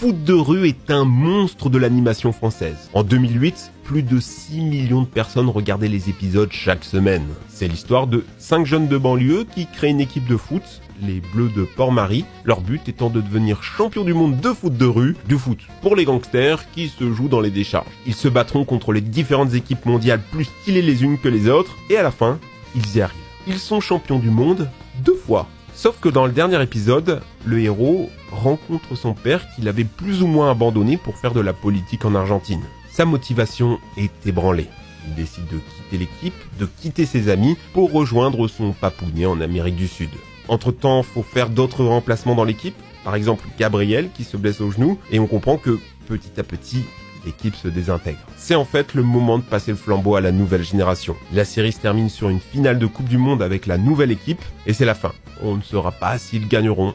Foot de rue est un monstre de l'animation française. En 2008, plus de 6 millions de personnes regardaient les épisodes chaque semaine. C'est l'histoire de 5 jeunes de banlieue qui créent une équipe de foot, les Bleus de Port-Marie, leur but étant de devenir champion du monde de foot de rue, du foot pour les gangsters qui se jouent dans les décharges. Ils se battront contre les différentes équipes mondiales plus stylées les unes que les autres, et à la fin, ils y arrivent. Ils sont champions du monde deux fois. Sauf que dans le dernier épisode, le héros rencontre son père qu'il avait plus ou moins abandonné pour faire de la politique en Argentine. Sa motivation est ébranlée. Il décide de quitter l'équipe, de quitter ses amis pour rejoindre son papounet en Amérique du Sud. Entre-temps, faut faire d'autres remplacements dans l'équipe, par exemple Gabriel qui se blesse au genou, et on comprend que petit à petit, l'équipe se désintègre. C'est en fait le moment de passer le flambeau à la nouvelle génération. La série se termine sur une finale de Coupe du Monde avec la nouvelle équipe, et c'est la fin. On ne saura pas s'ils gagneront,